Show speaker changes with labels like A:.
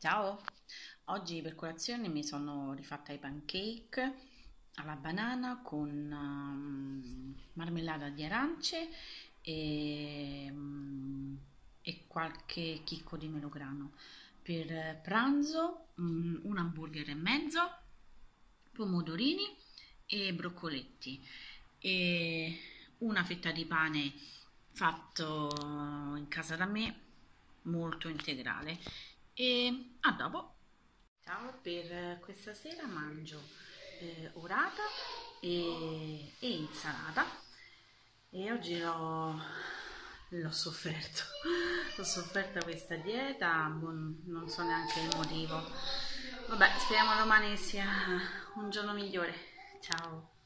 A: Ciao, oggi per colazione mi sono rifatta i pancake alla banana con um, marmellata di arance e, um, e qualche chicco di melograno. Per pranzo um, un hamburger e mezzo, pomodorini e broccoletti e una fetta di pane fatto in casa da me, molto integrale e a dopo. Ciao, per questa sera mangio eh, orata e, e, insalata e oggi l'ho, l'ho sofferto, ho sofferto questa dieta, bon, non so neanche il motivo. Vabbè, speriamo domani sia un giorno migliore. Ciao.